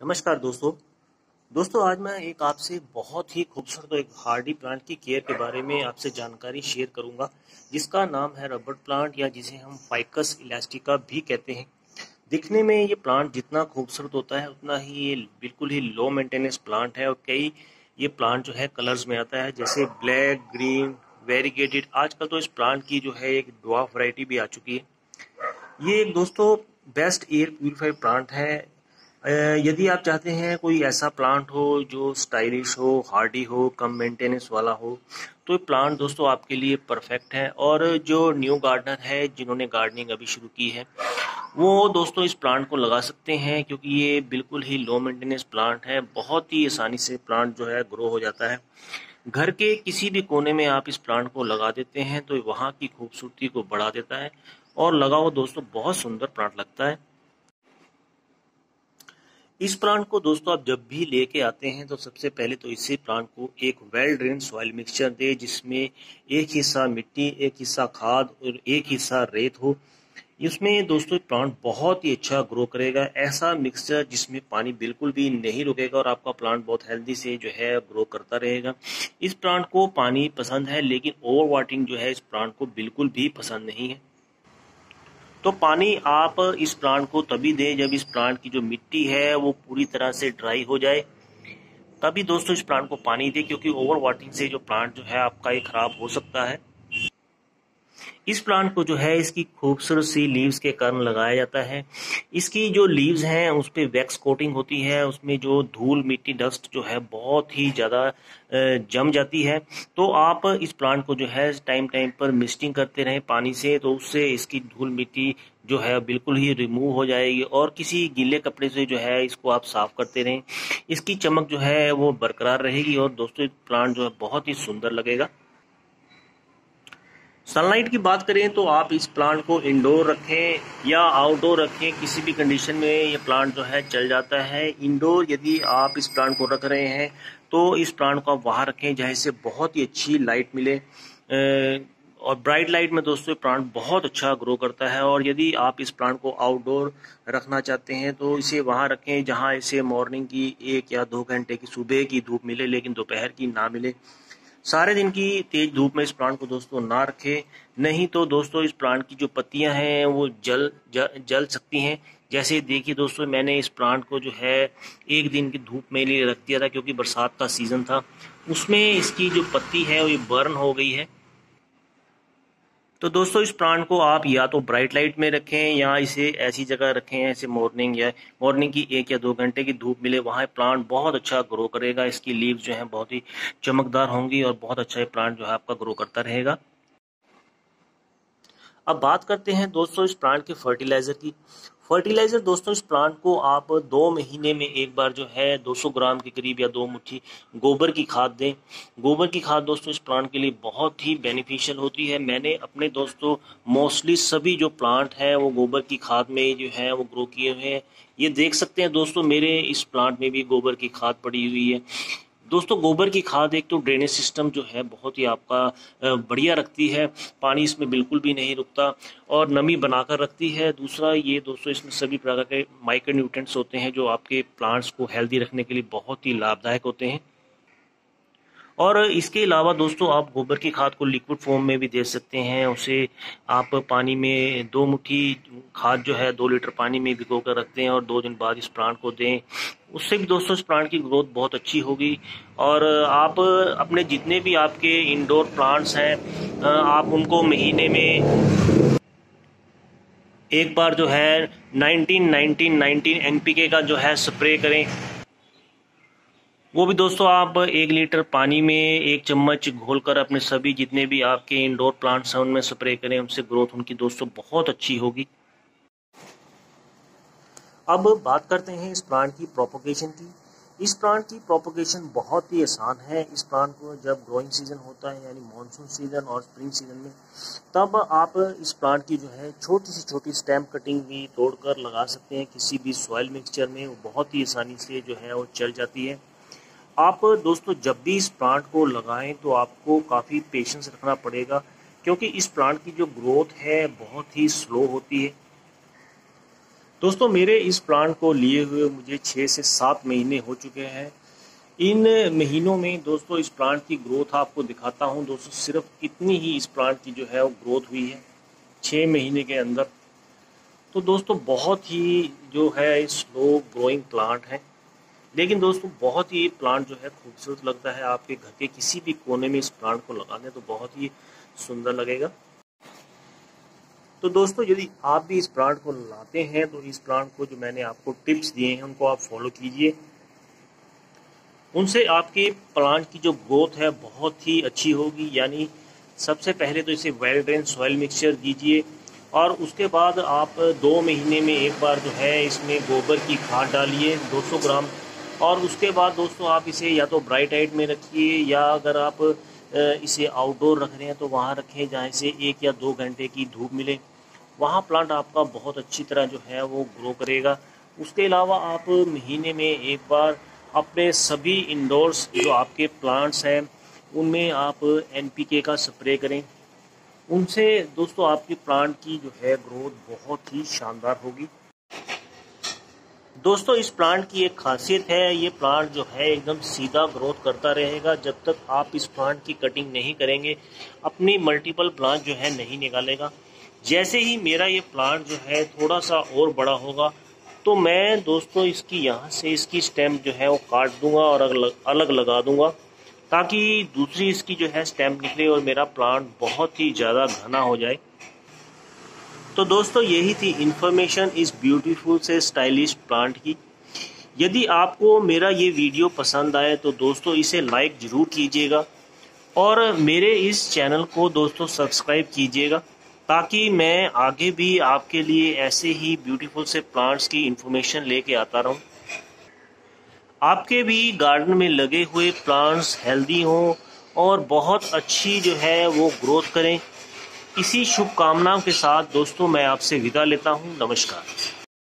नमस्कार दोस्तों। दोस्तों, आज मैं एक आपसे बहुत ही खूबसूरत एक हार्डी प्लांट की केयर के बारे में आपसे जानकारी शेयर करूँगा, जिसका नाम है रबर प्लांट, या जिसे हम फाइकस इलास्टिका भी कहते हैं। दिखने में ये प्लांट जितना खूबसूरत होता है, उतना ही ये बिल्कुल ही लो मेंटेनेंस प्लांट है, और कई ये प्लांट जो है कलर्स में आता है, जैसे ब्लैक ग्रीन वेरीगेटेड आजकल तो इस प्लांट की जो है एक डॉफ वराइटी भी आ चुकी है। ये एक दोस्तों बेस्ट एयर प्यूरिफाई प्लांट है यदि आप चाहते हैं कोई ऐसा प्लांट हो जो स्टाइलिश हो हार्डी हो, कम मेंटेनेंस वाला हो तो ये प्लांट दोस्तों आपके लिए परफेक्ट है और जो न्यू गार्डनर है, जिन्होंने गार्डनिंग अभी शुरू की है, वो दोस्तों इस प्लांट को लगा सकते हैं क्योंकि ये बिल्कुल ही लो मेंटेनेंस प्लांट है। बहुत ही आसानी से प्लांट जो है ग्रो हो जाता है। घर के किसी भी कोने में आप इस प्लांट को लगा देते हैं तो वहाँ की खूबसूरती को बढ़ा देता है और लगाओ दोस्तों, बहुत सुंदर प्लांट लगता है। इस प्लांट को दोस्तों आप जब भी लेके आते हैं तो सबसे पहले तो इसी प्लांट को एक वेल ड्रेन सॉइल मिक्सचर दे, जिसमें एक हिस्सा मिट्टी, एक हिस्सा खाद और एक हिस्सा रेत हो। इसमें दोस्तों प्लांट बहुत ही अच्छा ग्रो करेगा। ऐसा मिक्सचर जिसमें पानी बिल्कुल भी नहीं रुकेगा और आपका प्लांट बहुत हेल्दी से जो है ग्रो करता रहेगा। इस प्लांट को पानी पसंद है, लेकिन ओवर वाटरिंग जो है इस प्लांट को बिल्कुल भी पसंद नहीं है। तो पानी आप इस प्लांट को तभी दें जब इस प्लांट की जो मिट्टी है वो पूरी तरह से ड्राई हो जाए। तभी दोस्तों इस प्लांट को पानी दें, क्योंकि ओवर वाटरिंग से जो प्लांट जो है आपका ये खराब हो सकता है। इस प्लांट को जो है, इसकी खूबसूरत सी लीव्स के कारण लगाया जाता है। इसकी जो लीव्स हैं, उस पर वैक्स कोटिंग होती है, उसमें जो धूल मिट्टी डस्ट जो है, बहुत ही ज़्यादा जम जाती है। तो आप इस प्लांट को जो है टाइम टाइम पर मिस्टिंग करते रहें पानी से तो उससे इसकी धूल मिट्टी जो है, बिल्कुल ही रिमूव हो जाएगी और किसी गीले कपड़े से जो है, इसको आप साफ़ करते रहें। इसकी चमक जो है, वो बरकरार रहेगी और दोस्तों प्लांट जो है, बहुत ही सुंदर लगेगा। सनलाइट की बात करें तो आप इस प्लांट को इंडोर रखें या आउटडोर रखें, किसी भी कंडीशन में ये प्लांट जो है चल जाता है। इंडोर यदि आप इस प्लांट को रख रहे हैं तो इस प्लांट को आप वहाँ रखें जहाँ से बहुत ही अच्छी लाइट मिले। और ब्राइट लाइट में दोस्तों प्लांट बहुत अच्छा ग्रो करता है। और यदि आप इस प्लांट को आउटडोर रखना चाहते हैं तो इसे वहाँ रखें जहाँ इसे मॉर्निंग की एक या दो घंटे की सुबह की धूप मिले, लेकिन दोपहर की ना मिले। सारे दिन की तेज धूप में इस प्लांट को दोस्तों ना रखें। नहीं तो दोस्तों इस प्लांट की जो पत्तियाँ हैं, वो जल ज जल सकती हैं। जैसे देखिए दोस्तों, मैंने इस प्लांट को जो है एक दिन की धूप में लिए रख दिया था क्योंकि बरसात का सीज़न था। उसमें इसकी जो पत्ती है, वो बर्न हो गई है। तो दोस्तों, इस प्लांट को आप या तो ब्राइट लाइट में रखें या इसे ऐसी जगह रखें, ऐसे मॉर्निंग या मॉर्निंग की एक या दो घंटे की धूप मिले, वहाँ प्लांट बहुत अच्छा ग्रो करेगा। इसकी लीव जो है बहुत ही चमकदार होंगी और बहुत अच्छा ये प्लांट जो है आपका ग्रो करता रहेगा। अब बात करते हैं दोस्तों, इस प्लांट के फर्टिलाइज़र की। फर्टिलाइज़र दोस्तों, इस प्लांट को आप दो महीने में एक बार जो है 200 ग्राम के करीब या दो मुट्ठी गोबर की खाद दें। गोबर की खाद दोस्तों, इस प्लांट के लिए बहुत ही बेनिफिशियल होती है। मैंने अपने दोस्तों मोस्टली सभी जो प्लांट हैं, वो गोबर की खाद में जो है, वो ग्रो किए हुए हैं। ये देख सकते हैं दोस्तों, मेरे इस प्लांट में भी गोबर की खाद पड़ी हुई है। दोस्तों, गोबर की खाद एक तो ड्रेनेज सिस्टम जो है बहुत ही आपका बढ़िया रखती है। पानी इसमें बिल्कुल भी नहीं रुकता और नमी बनाकर रखती है। दूसरा, ये दोस्तों, इसमें सभी प्रकार के माइक्रो न्यूट्रेंट्स होते हैं जो आपके प्लांट्स को हेल्दी रखने के लिए बहुत ही लाभदायक होते हैं। और इसके अलावा दोस्तों, आप गोबर की खाद को लिक्विड फॉर्म में भी दे सकते हैं। उसे आप पानी में दो मुट्ठी खाद जो है, दो लीटर पानी में भिगो कर रखते हैं और दो दिन बाद इस प्लांट को दें। उससे भी दोस्तों, इस प्लांट की ग्रोथ बहुत अच्छी होगी। और आप अपने जितने भी आपके इंडोर प्लांट्स हैं आप उनको महीने में एक बार जो है 19 19 19 एनपीके का जो है स्प्रे करें। वो भी दोस्तों आप एक लीटर पानी में एक चम्मच घोलकर अपने सभी जितने भी आपके इंडोर प्लांट्स हैं, उनमें स्प्रे करें, उनसे ग्रोथ उनकी दोस्तों बहुत अच्छी होगी। अब बात करते हैं इस प्लांट की प्रोपोगेशन की। इस प्लांट की प्रोपोगेशन बहुत ही आसान है। इस प्लांट को जब ग्रोइंग सीज़न होता है, यानी मानसून सीज़न और स्प्रिंग सीज़न में, तब आप इस प्लांट की जो है, छोटी सी छोटी स्टैम्प कटिंग भी तोड़कर लगा सकते हैं। किसी भी सॉइल मिक्सचर में वो बहुत ही आसानी से जो है, वो चल जाती है। आप दोस्तों जब भी इस प्लांट को लगाएँ तो आपको काफ़ी पेशेंस रखना पड़ेगा, क्योंकि इस प्लांट की जो ग्रोथ है बहुत ही स्लो होती है। दोस्तों, मेरे इस प्लांट को लिए हुए मुझे छः से सात महीने हो चुके हैं। इन महीनों में दोस्तों, इस प्लांट की ग्रोथ आपको दिखाता हूँ। दोस्तों, सिर्फ़ इतनी ही इस प्लांट की जो है वो ग्रोथ हुई है छः महीने के अंदर। तो दोस्तों, बहुत ही जो है स्लो ग्रोइंग प्लांट है। लेकिन दोस्तों, बहुत ही प्लांट जो है खूबसूरत लगता है। आपके घर के किसी भी कोने में इस प्लांट को लगा दें तो बहुत ही सुंदर लगेगा। तो दोस्तों, यदि आप भी इस प्लांट को लाते हैं तो इस प्लांट को जो मैंने आपको टिप्स दिए हैं, उनको आप फॉलो कीजिए। उनसे आपके प्लांट की जो ग्रोथ है, बहुत ही अच्छी होगी। यानी सबसे पहले तो इसे वेल ड्रेन सॉइल मिक्सचर दीजिए और उसके बाद आप दो महीने में एक बार जो है इसमें गोबर की खाद डालिए। 200 ग्राम और उसके बाद दोस्तों आप इसे या तो ब्राइट हाइट में रखिए या अगर आप इसे आउटडोर रख रहे हैं तो वहाँ रखें जहाँ से एक या दो घंटे की धूप मिले। वहाँ प्लांट आपका बहुत अच्छी तरह जो है वो ग्रो करेगा। उसके अलावा आप महीने में एक बार अपने सभी इंडोर्स जो आपके प्लांट्स हैं, उनमें आप एन का स्प्रे करें। उनसे दोस्तों आपके प्लांट की जो है ग्रोथ बहुत ही शानदार होगी। दोस्तों, इस प्लांट की एक खासियत है, ये प्लांट जो है एकदम सीधा ग्रोथ करता रहेगा। जब तक आप इस प्लांट की कटिंग नहीं करेंगे, अपनी मल्टीपल प्लांट जो है नहीं निकालेगा। जैसे ही मेरा ये प्लांट जो है थोड़ा सा और बड़ा होगा तो मैं दोस्तों इसकी यहाँ से इसकी स्टेम जो है वो काट दूँगा और अलग लगा दूँगा, ताकि दूसरी इसकी जो है स्टेम निकले और मेरा प्लांट बहुत ही ज़्यादा घना हो जाए। तो दोस्तों, यही थी इन्फॉर्मेशन इस ब्यूटीफुल से स्टाइलिश प्लांट की। यदि आपको मेरा ये वीडियो पसंद आए तो दोस्तों, इसे लाइक ज़रूर कीजिएगा और मेरे इस चैनल को दोस्तों सब्सक्राइब कीजिएगा ताकि मैं आगे भी आपके लिए ऐसे ही ब्यूटीफुल से प्लांट्स की इन्फॉर्मेशन लेके आता रहूँ। आपके भी गार्डन में लगे हुए प्लांट्स हेल्दी हों और बहुत अच्छी जो है वो ग्रोथ करें। इसी शुभकामनाओं के साथ दोस्तों मैं आपसे विदा लेता हूँ। नमस्कार।